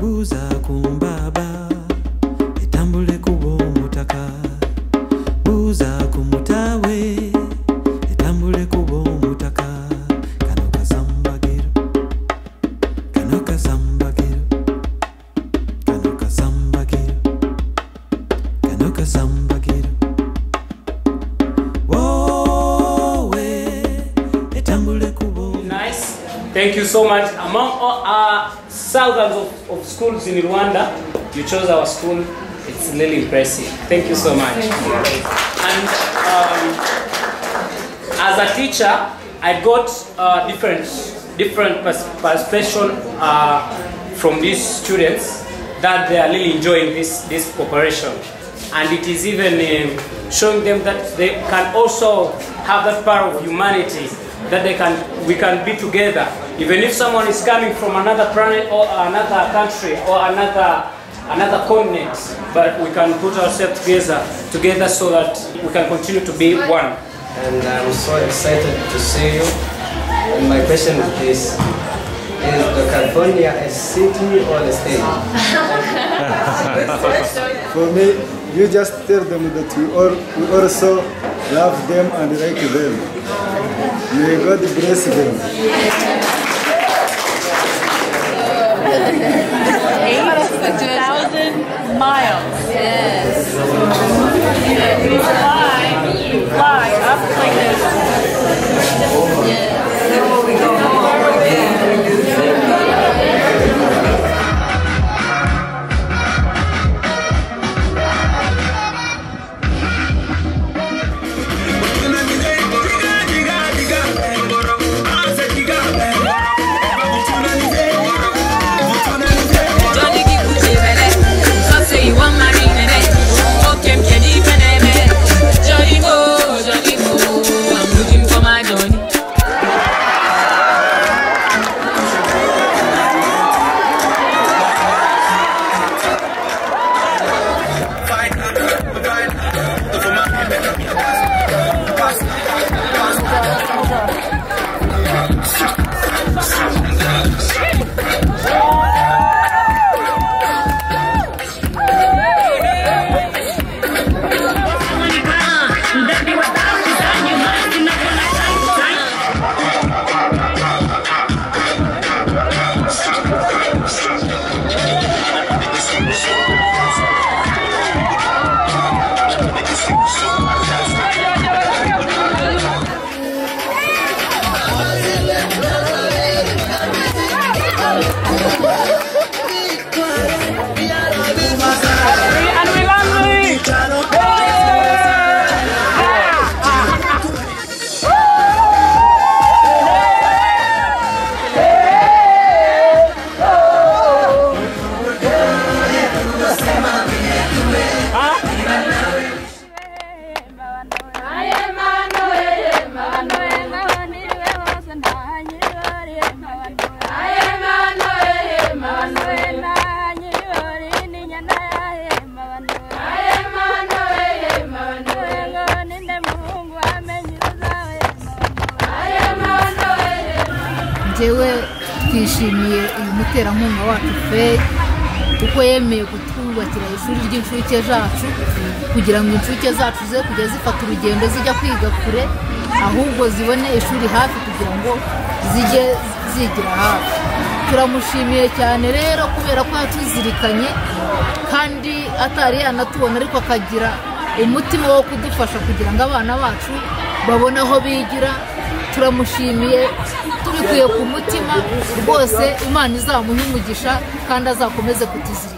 buzakumbaba etambule kuba buza kumbaba Thank you so much. Among all, uh, thousands of, of schools in Rwanda, you chose our school. It's really impressive. Thank you so much. And um, as a teacher, I got uh, different different pers- perception uh, from these students that they are really enjoying this this cooperation, and it is even um, showing them that they can also have that power of humanity that they can we can be together even if someone is coming from another planet or another country or another another continent but we can put ourselves together together so that we can continue to be one and I'm so excited to see you. And my question is this. Is California a city or a state? For me, you just tell them that we, all, we also love them and like them. May God bless them. thousand miles. Njyewe twishimiye uyu muterankunga wacu fe kuko yemeye kutwubakira ishuri ry'incuke zacu kugira ngo incuke zacu ze kujya zifata urugendo zijya kwiga kure ahubwo zibone ishuri hafi kugira ngo zijye zigira hafi. Turamushimiye cyane rero kubera ko yatuzirikanye kandi atari yanatubona ariko akagira umutima wo kudufasha kugira ngo abana bacu babone aho bigira turamushimiye tubikuye ku mutima rwose imana umugisha kandi azakomeze kutuzirika